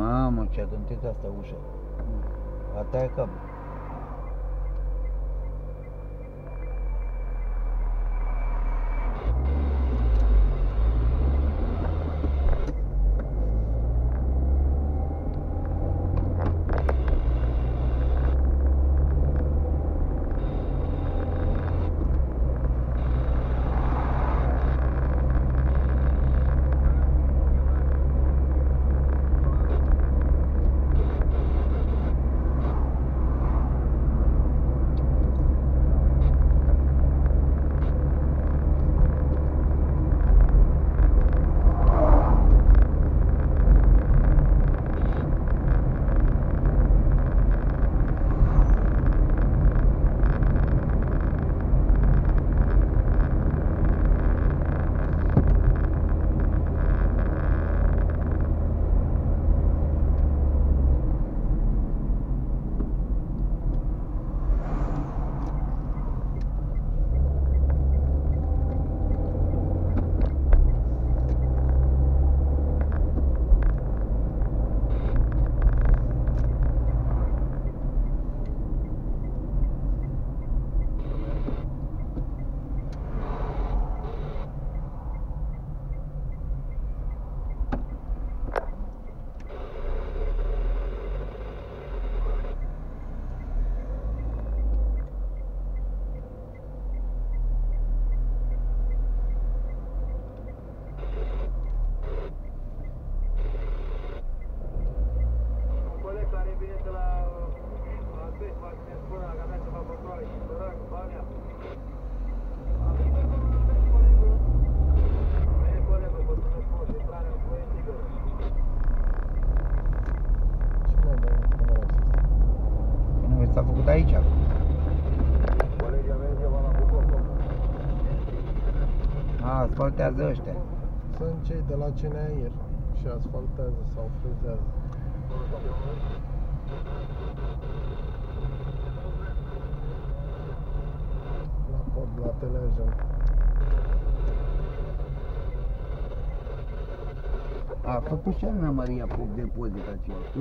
Mamă, ce-a gântit asta ușa. Ataie capul. Aici. Colegii avem ceva la Bucov. A, asfaltează ăștia. Sunt cei de la CNAIR și asfaltează sau frezează. La pod, la Television. A făcut și Ana Maria Pop depozit aceea, tu?